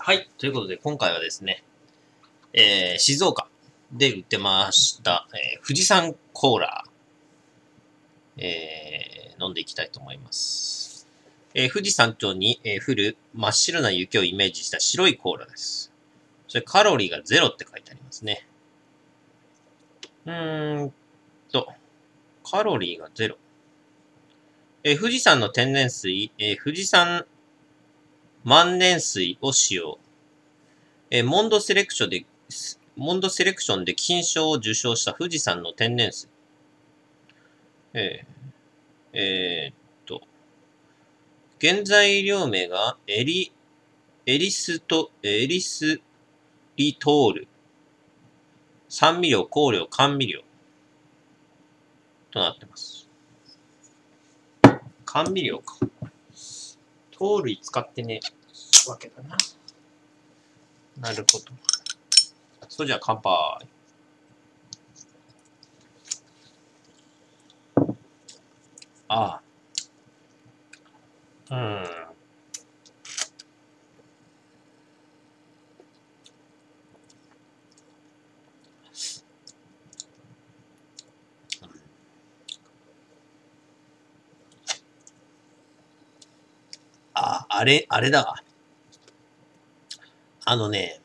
はい。ということで、今回はですね、えー、静岡で売ってました、えー、富士山コーラ、えー、飲んでいきたいと思います。えー、富士山頂に、えー降る真っ白な雪をイメージした白いコーラです。それカロリーがゼロって書いてありますね。うーんと、カロリーがゼロ。えー富士山の天然水、えー富士山万年水を使用。えーモンドセレクションで、モンドセレクションで金賞を受賞した富士山の天然水。えーえーっと、原材料名がエリ、エリスト、エリスリトール。酸味料、香料、甘味料。となってます。甘味料か。糖類使ってねわけだな。なるほど。それじゃあ乾杯。ああ。うん。あ、あれ、あれだわ。あのね、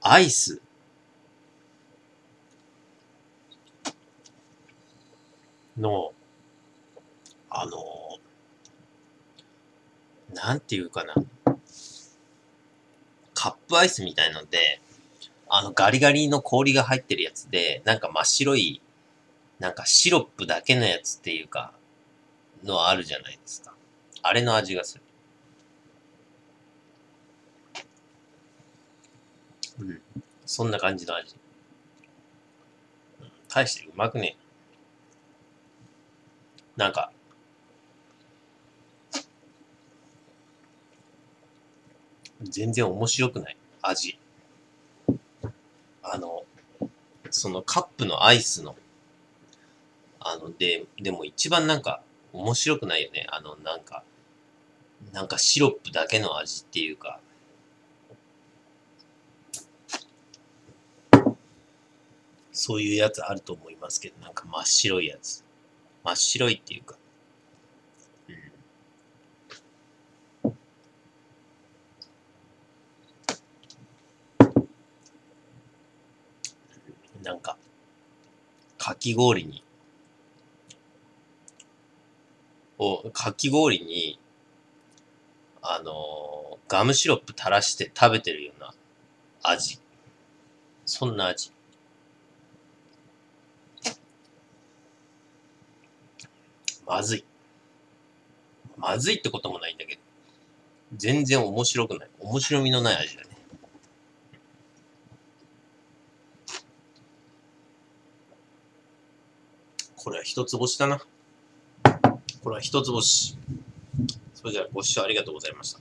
アイス。の、あの、なんていうかな。カップアイスみたいので、あのガリガリの氷が入ってるやつで、なんか真っ白い、なんかシロップだけのやつっていうか、のあるじゃないですか。あれの味がする。うん。そんな感じの味。大してうまくねえ。なんか、全然面白くない。味。あの、そのカップのアイスの、あの、で、でも一番なんか面白くないよね。あの、なんか、なんかシロップだけの味っていうか、そういうやつあると思いますけど、なんか真っ白いやつ。真っ白いっていうか。うん。なんか、かき氷に、を、かき氷に、あのーガムシロップ垂らして食べてるような味。そんな味。まずい。まずいってこともないんだけど、全然面白くない。面白みのない味だね。これは一つ星だな。これは一つ星。それじゃあご視聴ありがとうございました。